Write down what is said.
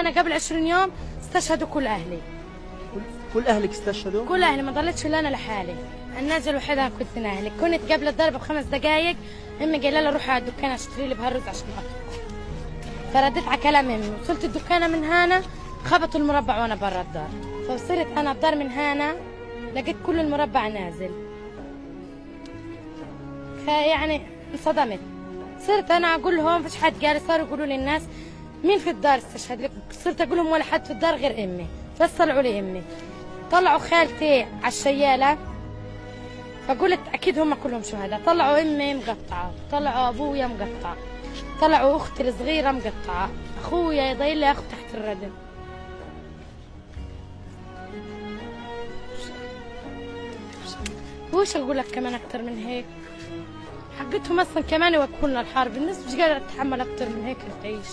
أنا قبل 20 يوم استشهدوا كل أهلي. كل, أهلك استشهدوا؟ كل أهلي ما ضلتش إلا أنا لحالي. النازل الوحيدة كنت من أهلي. كنت قبل الضرب بخمس دقائق أمي قايلة لي روحي على الدكان أشتري لي بهالرز عشان اطبخ فرديت على كلام أمي. وصلت الدكانة من هنا خبطوا المربع وأنا برا الدار. فوصلت أنا الدار من هنا لقيت كل المربع نازل. فيعني انصدمت. صرت أنا أقول لهم فيش حد قال صاروا يقولوا لي الناس مين في الدار استشهد لك؟ صرت أقول لهم ولا حد في الدار غير أمي. بس طلعوا لي أمي. طلعوا خالتي على الشيالة. فقلت أكيد هم كلهم شهداء. طلعوا أمي مقطعة. طلعوا أبويا مقطع طلعوا أختي الصغيرة مقطعة. أخويا يضيل لي أخو تحت الردم. وش أقول لك كمان أكثر من هيك؟ حقتهم أصلا كمان يوقفوا لنا الحرب. الناس مش قادرة تتحمل أكثر من هيك تعيش